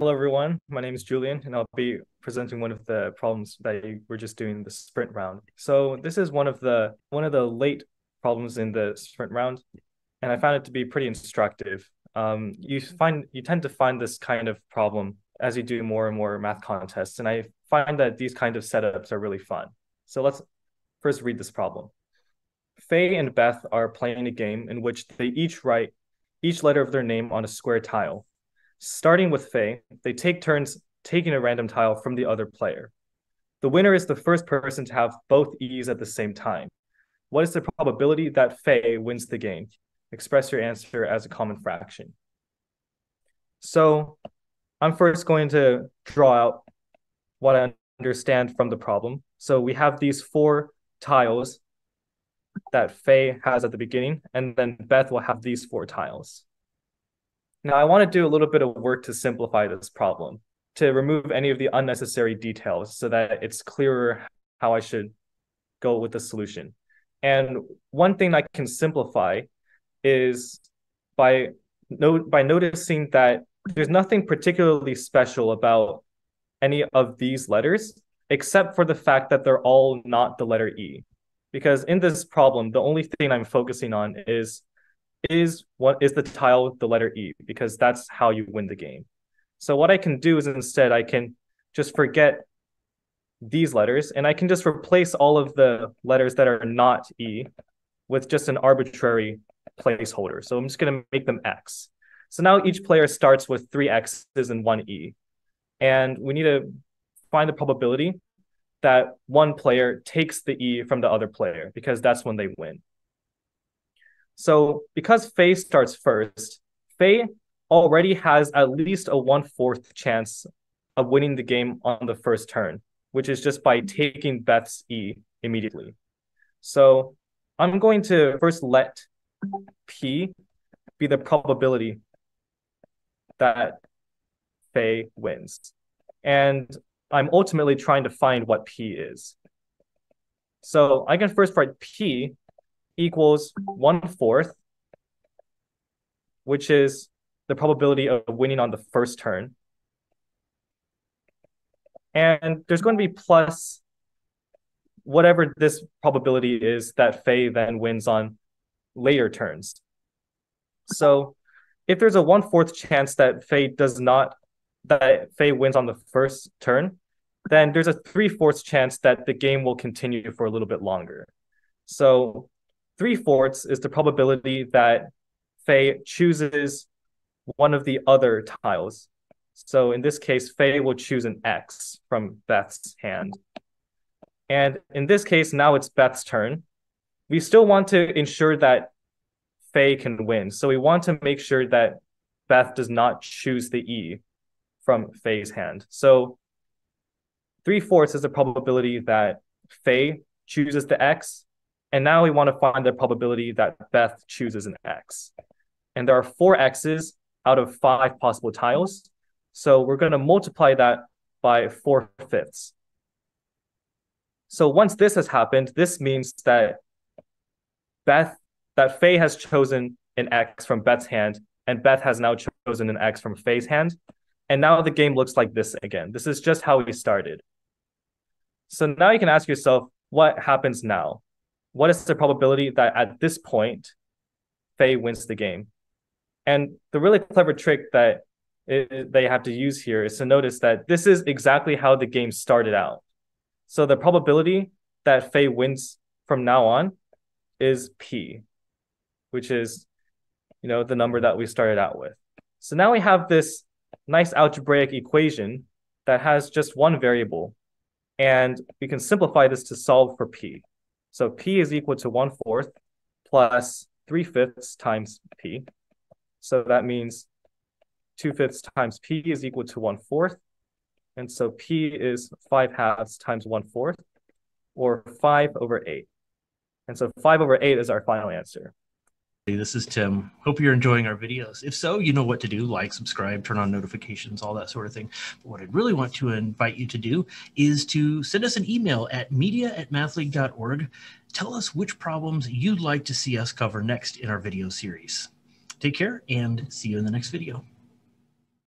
Hello, everyone. My name is Julian, and I'll be presenting one of the problems that you were just doing the sprint round. So this is one of the one of the late problems in the sprint round, and I found it to be pretty instructive. Um, you find you tend to find this kind of problem as you do more and more math contests, and I find that these kind of setups are really fun. So let's first read this problem. Faye and Beth are playing a game in which they each write each letter of their name on a square tile. Starting with Faye, they take turns taking a random tile from the other player. The winner is the first person to have both E's at the same time. What is the probability that Faye wins the game? Express your answer as a common fraction. So I'm first going to draw out what I understand from the problem. So we have these four tiles that Faye has at the beginning, and then Beth will have these four tiles. Now I want to do a little bit of work to simplify this problem, to remove any of the unnecessary details so that it's clearer how I should go with the solution. And one thing I can simplify is by note by noticing that there's nothing particularly special about any of these letters except for the fact that they're all not the letter E. Because in this problem, the only thing I'm focusing on is is what is the tile with the letter E because that's how you win the game. So what I can do is instead I can just forget these letters and I can just replace all of the letters that are not E with just an arbitrary placeholder. So I'm just going to make them X. So now each player starts with three X's and one E. And we need to find the probability that one player takes the E from the other player because that's when they win. So because Faye starts first, Faye already has at least a one-fourth chance of winning the game on the first turn, which is just by taking Beth's E immediately. So I'm going to first let P be the probability that Faye wins. And I'm ultimately trying to find what P is. So I can first write P equals one fourth, which is the probability of winning on the first turn. And there's going to be plus whatever this probability is that Faye then wins on later turns. So if there's a one fourth chance that Faye does not that Faye wins on the first turn, then there's a three fourths chance that the game will continue for a little bit longer. So three fourths is the probability that Faye chooses one of the other tiles. So in this case, Faye will choose an X from Beth's hand. And in this case, now it's Beth's turn. We still want to ensure that Faye can win. So we want to make sure that Beth does not choose the E from Faye's hand. So three fourths is the probability that Faye chooses the X and now we want to find the probability that Beth chooses an X. And there are four X's out of five possible tiles. So we're going to multiply that by four fifths. So once this has happened, this means that Beth, that Faye has chosen an X from Beth's hand, and Beth has now chosen an X from Faye's hand. And now the game looks like this again. This is just how we started. So now you can ask yourself, what happens now? What is the probability that at this point Faye wins the game? And the really clever trick that it, they have to use here is to notice that this is exactly how the game started out. So the probability that Faye wins from now on is P, which is, you know, the number that we started out with. So now we have this nice algebraic equation that has just one variable. And we can simplify this to solve for P. So P is equal to one fourth plus three fifths times P. So that means two fifths times P is equal to one fourth. And so P is five halves times one fourth or five over eight. And so five over eight is our final answer. This is Tim. Hope you're enjoying our videos. If so, you know what to do like, subscribe, turn on notifications, all that sort of thing. But what I'd really want to invite you to do is to send us an email at media at mathleague.org. Tell us which problems you'd like to see us cover next in our video series. Take care and see you in the next video.